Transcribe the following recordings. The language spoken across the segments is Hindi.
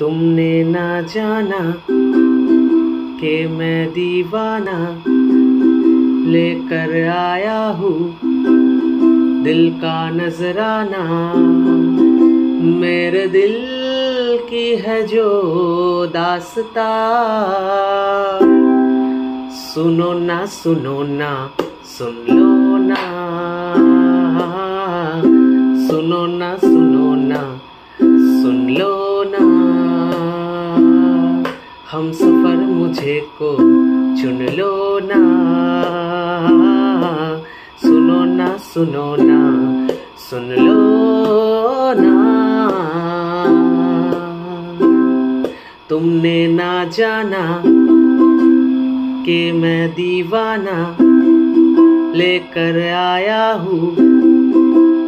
तुमने ना जाना कि मैं दीवाना लेकर आया हूँ। दिल का नजराना मेरे दिल की है जो दासता। सुनो ना सुनो ना, सुन लो ना। सुनो ना सुनो ना, सुन लो हम सफ़र मुझे को चुन लो ना। सुनो ना सुनो ना, सुन लो ना। तुमने ना जाना कि मैं दीवाना लेकर आया हूँ।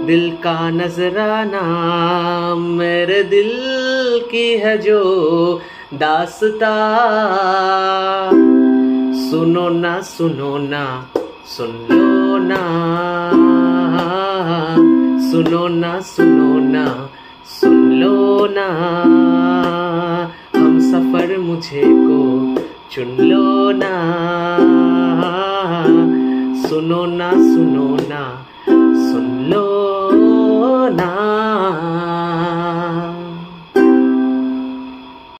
दिल का नजराना मेरे दिल की है जो दासता। सुनो ना सुनो ना, सुन लो ना, सुनो ना सुनो ना, सुन लो ना। हम सफ़र मुझे को चुन लो ना। सुनो ना सुनो ना, सुन लो ना।